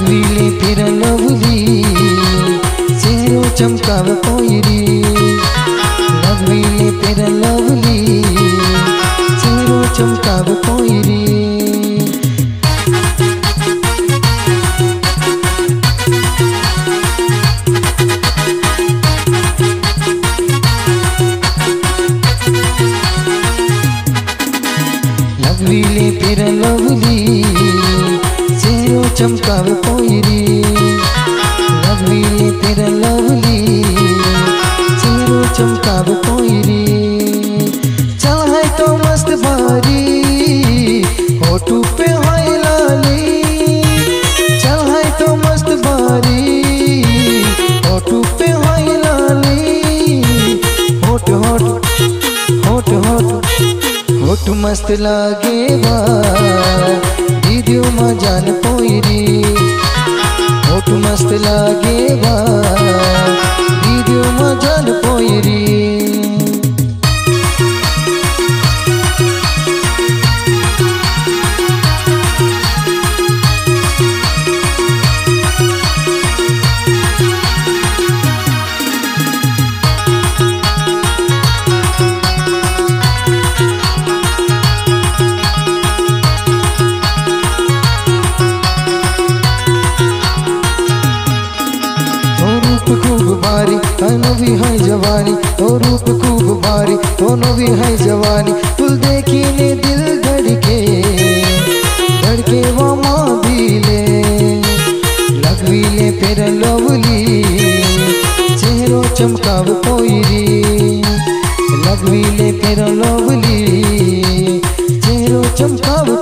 बिली फिर लगुरी चेहरो चमकाव कोईरी लगबिली फिर लगुरी चेहरो चमकाव फिर लगुरी चमकाव कोयरी। लवली, तेरा लवली। चेहरो चल है तो मस्त भारी होटू पे है लाली। चल है तो मस्त भारी होटू पे है लाली। होट होट होट होट होट मस्त लागे बा क्यों मजान पोईरी ओठ मस्त लागे बा भी है जवानी तो रूप खूब बारी दोनों भी है जवानी। तुल देखी ने दिल धड़के धड़के वो माँ दिले लगवीले पेर लवली, चेहरो चमकाव पोयरी लगवीले पेर लवली, चेहरो चमकाव